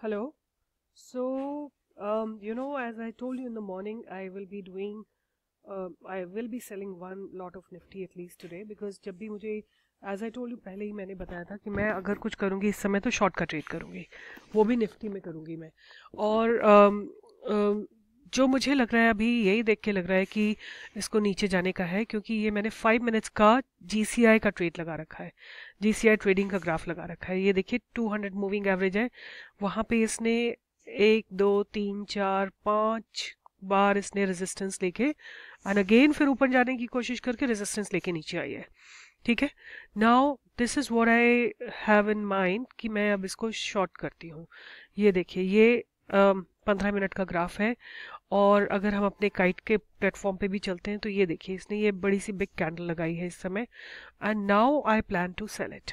Hello. So, um, you know, as I told you in the morning, I will be doing, uh, I will be selling one lot of Nifty at least today because जब भी मुझे as I told you पहले ही मैंने बताया था कि मैं अगर कुछ करूँगी इस समय तो शॉर्ट का ट्रेड करूँगी वो भी निफ्टी में करूँगी मैं और um, um, जो मुझे लग रहा है, अभी यही देख के लग रहा है कि इसको नीचे जाने का है, क्योंकि ये मैंने फाइव मिनट्स का जीसीआई का ट्रेड लगा रखा है। जीसीआई ट्रेडिंग का ग्राफ लगा रखा है। ये देखिए 200 मूविंग एवरेज है। वहाँ पे इसने एक, दो, तीन, चार, पाँच बार इसने रेजिस्टेंस लेके एंड अगेन फिर ऊपर जाने की कोशिश करके रेजिस्टेंस लेके नीचे आई है। ठीक है? Now this is what I have in mind कि मैं अब इसको शॉर्ट करती हूँ। ये देखिए, ये पंद्रह मिनट का ग्राफ है और अगर हम अपने काइट के प्लेटफॉर्म पे भी चलते हैं तो ये देखिए इसने ये बड़ी सी बिग कैंडल लगाई है इस समय। And now I plan to sell it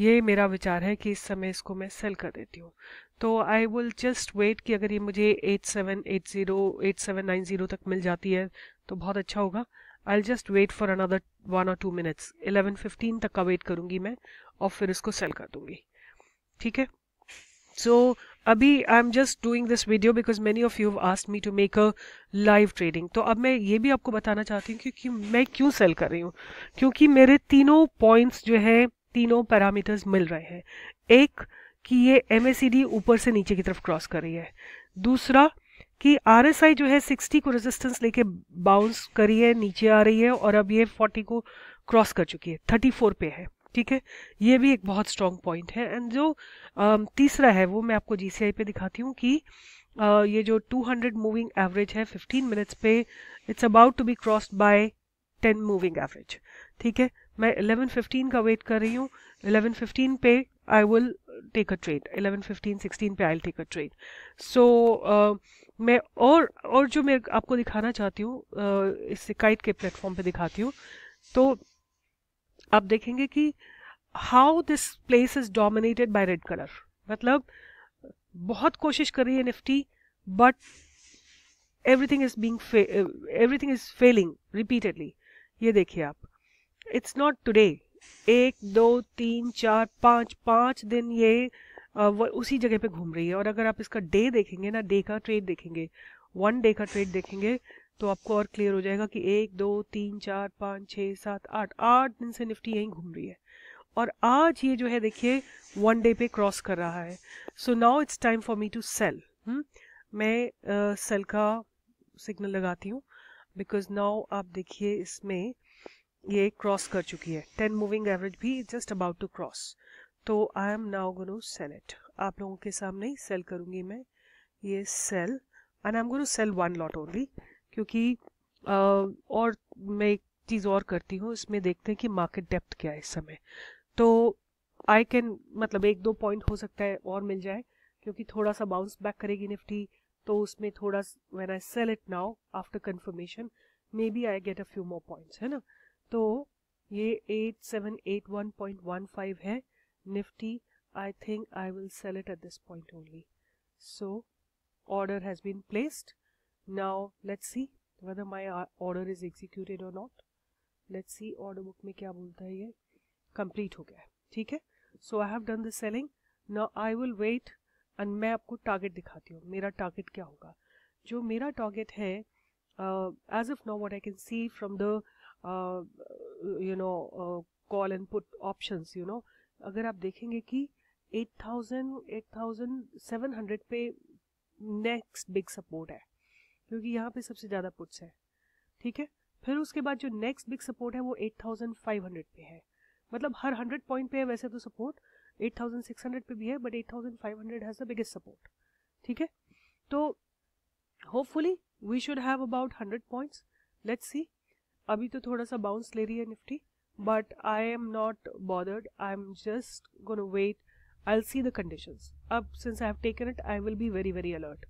ये मेरा विचार है कि इस समय इसको मैं सेल कर देती हूँ। तो आई विल जस्ट वेट कि अगर ये मुझे eight seven eight zero eight seven nine zero तक मिल जाती है तो बहुत अच्छा होगा। I just wait for another one और टू मिनट्स एलेवन फिफ्टीन तक का वेट करूँगी मैं और फिर इसको सेल कर दूँगी। ठीक है? सो so, अभी I am just doing this video because many of you asked me to make a live trading तो अब मैं ये भी आपको बताना चाहती हूँ कि मैं क्यों सेल कर रही हूँ? क्योंकि मेरे तीनों पॉइंट्स जो है, तीनों पैरामीटर्स मिल रहे हैं। एक, कि ये एम ऊपर से नीचे की तरफ़ क्रॉस कर रही है। दूसरा, कि आरएसआई जो है 60 को रेजिस्टेंस लेके बाउंस करी है, नीचे आ रही है और अब ये 40 को क्रॉस कर चुकी है। 34 पे है। ठीक है? ये भी एक बहुत स्ट्रॉन्ग पॉइंट है। एंड जो तीसरा है वो मैं आपको जीसीआई पे दिखाती हूँ कि uh, ये जो 200 मूविंग एवरेज है 15 मिनट्स पे it's about to be crossed by 10 moving average ठीक है? मैं 11:15 का वेट कर रही हूँ। 11:15 पे I will take a trade 11:15 16 पे आई टेक अ ट्रेड सो मैं और और जो मैं आपको दिखाना चाहती हूँ uh, इस काइट के प्लेटफॉर्म पे दिखाती हूँ तो आप देखेंगे कि how this place is dominated by red colour मतलब बहुत कोशिश कर रही है Nifty but everything is being everything is failing repeatedly ये देखिए आप। इट्स नॉट टुडे एक दो तीन चार पाँच पाँच दिन ये uh, उसी जगह पे घूम रही है। और अगर आप इसका डे देखेंगे ना डे का ट्रेड देखेंगे वन डे का ट्रेड देखेंगे तो आपको और क्लियर हो जाएगा कि एक दो तीन चार पाँच छः सात आठ आठ दिन से निफ्टी यहीं घूम रही है। और आज ये जो है देखिए वन डे पे क्रॉस कर रहा है। So now it's time for me to sell मैं सेल uh, का सिग्नल लगाती हूँ बिकॉज़ नाउ आप देखिए इसमें ये क्रॉस कर चुकी है। टेन मूविंग एवरेज भी जस्ट अबाउट टू क्रॉस तो I am now gonna sell it आप लोगों के सामने ही सेल करूँगी मैं ये sell and I am gonna sell one lot only क्योंकि uh, और मैं एक चीज़ और करती हूँ इसमें देखते हैं कि मार्केट डेप्थ क्या है इस समय। तो आई कैन मतलब एक दो पॉइंट हो सकता है और मिल जाए क्योंकि थोड़ा सा बाउंस बैक करेगी निफ्टी तो उसमें थोड़ा when I sell it now after confirmation maybe I get a few more points है ना? तो ये eight seven eight one point one five है Nifty I think I will sell it at this point only so has been placed. Now let's see whether my uh, order is executed or not. Let's see order book में क्या बोलता है ये। Complete हो गया है, ठीक है? So I have done the selling now I will wait and मैं आपको टारगेट दिखाती हूँ, मेरा टारगेट क्या होगा? जो मेरा टारगेट है as of now what I can see from the you know call and put options you know अगर आप देखेंगे कि 8000 8700 पे नेक्स्ट बिग सपोर्ट है, क्योंकि यहाँ पे सबसे ज़्यादा पुट्स है, ठीक है? फिर उसके बाद जो नेक्स्ट बिग सपोर्ट है, वो 8500 पे है। मतलब हर हंड्रेड पॉइंट पे है वैसे तो support at thousand six hundred पे भी है but at thousand five hundred has the biggest support ठीक है? तो hopefully we should have about hundred points let's see अभी तो थोड़ा सा बाउंस ले रही है Nifty but I am not bothered I am just gonna wait I see the condition अब since I have taken it I will be very very alert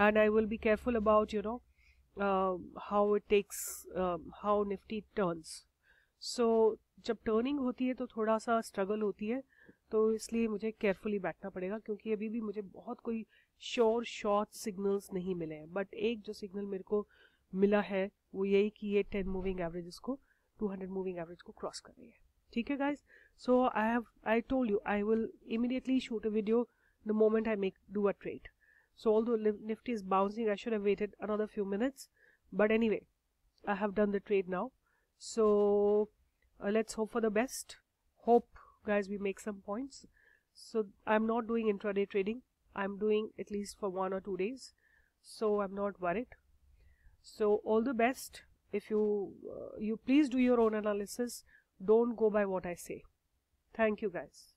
and I will be careful about you know how it takes how Nifty turns so जब turning होती है तो थोड़ा सा struggle होती है तो इसलिए मुझे केयरफुली बैठना पड़ेगा क्योंकि अभी भी मुझे बहुत कोई श्योर शॉर्ट सिग्नल्स नहीं मिले हैं। बट एक जो सिग्नल मेरे को मिला है, वो यही कि ये टेन मूविंग एवरेज को टू हंड्रेड मूविंग एवरेज को क्रॉस कर रही है। ठीक है guys so I have I told you I will immediately shoot a video the moment I make do a trade so although Nifty is bouncing I should have waited another few minutes but anyway I have done the trade now So uh, let's hope for the best. Hope guys we make some points. So I'm not doing intraday trading. I'm doing at least for one or two days. So I'm not worried. So all the best. If you uh, you please do your own analysis. Don't go by what I say. Thank you guys.